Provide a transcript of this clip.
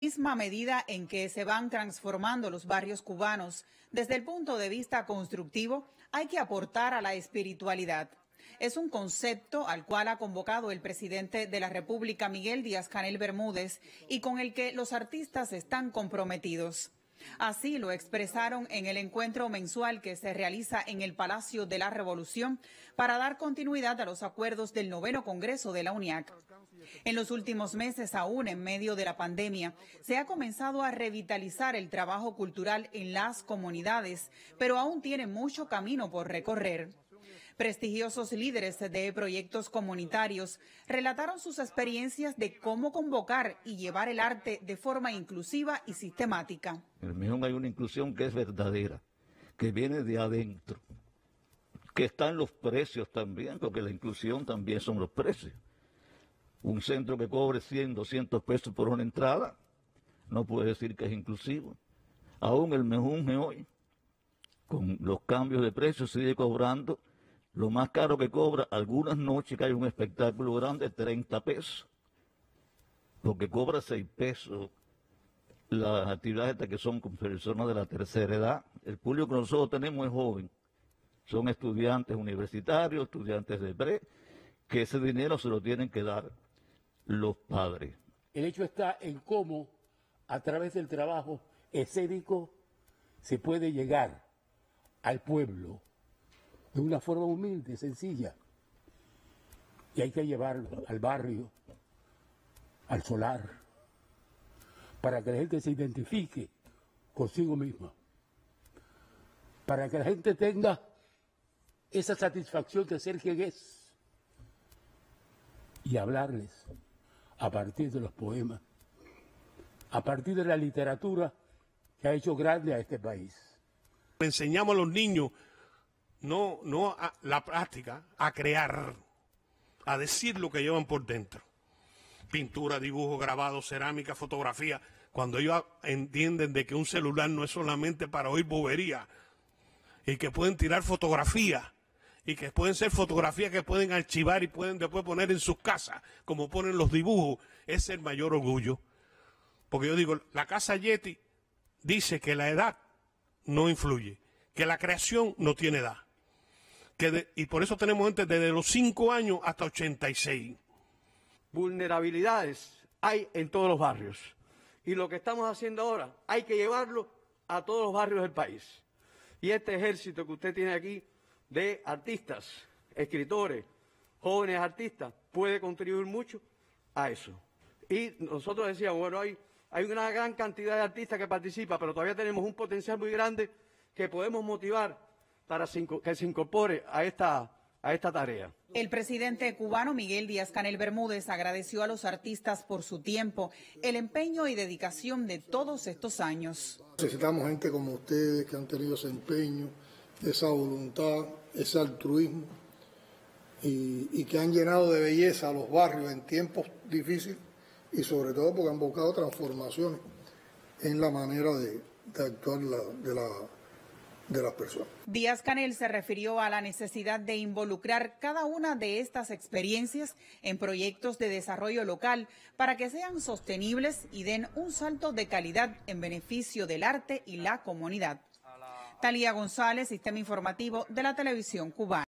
misma medida en que se van transformando los barrios cubanos desde el punto de vista constructivo, hay que aportar a la espiritualidad. Es un concepto al cual ha convocado el presidente de la República, Miguel Díaz Canel Bermúdez, y con el que los artistas están comprometidos. Así lo expresaron en el encuentro mensual que se realiza en el Palacio de la Revolución para dar continuidad a los acuerdos del noveno Congreso de la UNIAC. En los últimos meses, aún en medio de la pandemia, se ha comenzado a revitalizar el trabajo cultural en las comunidades, pero aún tiene mucho camino por recorrer. Prestigiosos líderes de proyectos comunitarios relataron sus experiencias de cómo convocar y llevar el arte de forma inclusiva y sistemática. En el Mejón hay una inclusión que es verdadera, que viene de adentro, que está en los precios también, porque la inclusión también son los precios. Un centro que cobre 100, 200 pesos por una entrada, no puede decir que es inclusivo. Aún el Mejunje hoy, con los cambios de precios, sigue cobrando lo más caro que cobra algunas noches que hay un espectáculo grande, 30 pesos. Porque cobra 6 pesos las actividades que son con personas de la tercera edad. El público que nosotros tenemos es joven. Son estudiantes universitarios, estudiantes de pre, que ese dinero se lo tienen que dar los padres. El hecho está en cómo, a través del trabajo escénico, se puede llegar al pueblo de una forma humilde, sencilla. Y hay que llevarlo al barrio, al solar, para que la gente se identifique consigo misma, para que la gente tenga esa satisfacción de ser quien es y hablarles a partir de los poemas, a partir de la literatura que ha hecho grande a este país. Enseñamos a los niños no, no a la práctica, a crear, a decir lo que llevan por dentro. Pintura, dibujo, grabado, cerámica, fotografía. Cuando ellos entienden de que un celular no es solamente para oír bobería y que pueden tirar fotografías y que pueden ser fotografías que pueden archivar y pueden después poner en sus casas, como ponen los dibujos, es el mayor orgullo. Porque yo digo, la casa Yeti dice que la edad no influye, que la creación no tiene edad y por eso tenemos gente desde los 5 años hasta 86. Vulnerabilidades hay en todos los barrios. Y lo que estamos haciendo ahora hay que llevarlo a todos los barrios del país. Y este ejército que usted tiene aquí de artistas, escritores, jóvenes artistas, puede contribuir mucho a eso. Y nosotros decíamos, bueno, hay, hay una gran cantidad de artistas que participan, pero todavía tenemos un potencial muy grande que podemos motivar para que se incorpore a esta, a esta tarea. El presidente cubano Miguel Díaz Canel Bermúdez agradeció a los artistas por su tiempo, el empeño y dedicación de todos estos años. Necesitamos gente como ustedes que han tenido ese empeño, esa voluntad, ese altruismo y, y que han llenado de belleza a los barrios en tiempos difíciles y sobre todo porque han buscado transformaciones en la manera de, de actuar la, de la de las personas. Díaz Canel se refirió a la necesidad de involucrar cada una de estas experiencias en proyectos de desarrollo local para que sean sostenibles y den un salto de calidad en beneficio del arte y la comunidad. Talía González, Sistema Informativo de la Televisión Cubana.